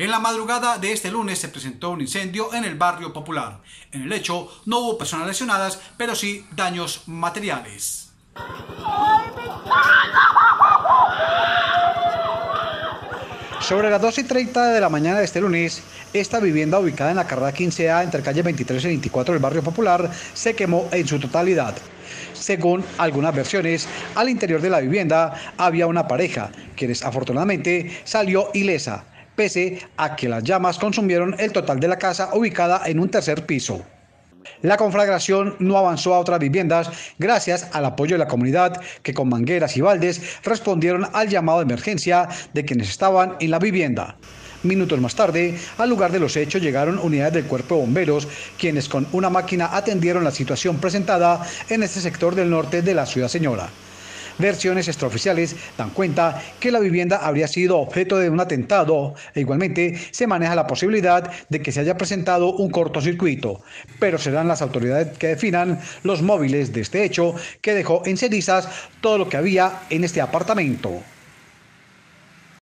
En la madrugada de este lunes se presentó un incendio en el barrio popular. En el hecho no hubo personas lesionadas, pero sí daños materiales. Sobre las 2 y 30 de la mañana de este lunes, esta vivienda ubicada en la carrera 15A entre calle 23 y 24 del barrio popular se quemó en su totalidad. Según algunas versiones, al interior de la vivienda había una pareja, quienes afortunadamente salió ilesa, pese a que las llamas consumieron el total de la casa ubicada en un tercer piso. La conflagración no avanzó a otras viviendas gracias al apoyo de la comunidad que con mangueras y baldes respondieron al llamado de emergencia de quienes estaban en la vivienda. Minutos más tarde, al lugar de los hechos llegaron unidades del cuerpo de bomberos, quienes con una máquina atendieron la situación presentada en este sector del norte de la ciudad señora. Versiones extraoficiales dan cuenta que la vivienda habría sido objeto de un atentado e igualmente se maneja la posibilidad de que se haya presentado un cortocircuito, pero serán las autoridades que definan los móviles de este hecho que dejó en cenizas todo lo que había en este apartamento.